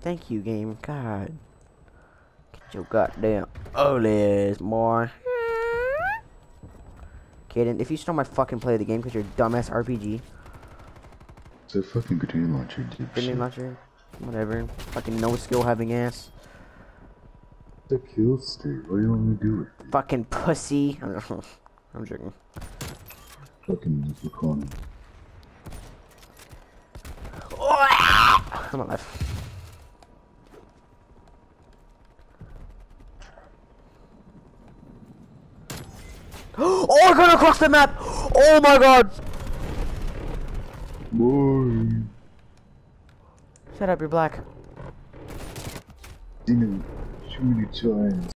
Thank you, game. God. Get your goddamn OLEDs, boy. Kaden, if you still my fucking play of the game because you're a dumbass RPG, It's a fucking grenade launcher, dude. grenade launcher, whatever. Fucking no skill having ass. It's a kill state. What do you want me to do with it? Fucking pussy. I'm joking. Fucking recording. Oh, ah! I'm alive. Oh, I got across the map! Oh my god! Boy. Shut up, you're black. Him shoot me twice.